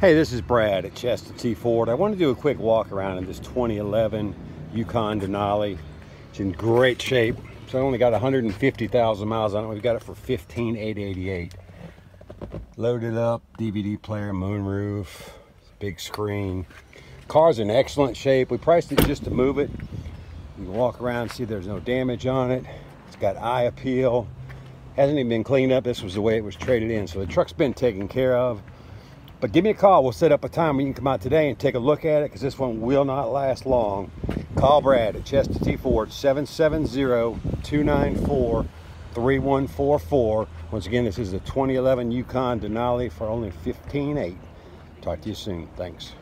Hey, this is Brad at Chester T Ford. I want to do a quick walk around in this 2011 Yukon Denali. It's in great shape. It's only got 150,000 miles on it. We've got it for 15,888. Loaded up, DVD player, moonroof, big screen. Car's in excellent shape. We priced it just to move it. You can walk around see there's no damage on it. It's got eye appeal. Hasn't even been cleaned up. This was the way it was traded in. So the truck's been taken care of. But give me a call. We'll set up a time when you can come out today and take a look at it because this one will not last long. Call Brad at Chester T Ford 770-294-3144. Once again, this is the 2011 Yukon Denali for only 15.8. Talk to you soon. Thanks.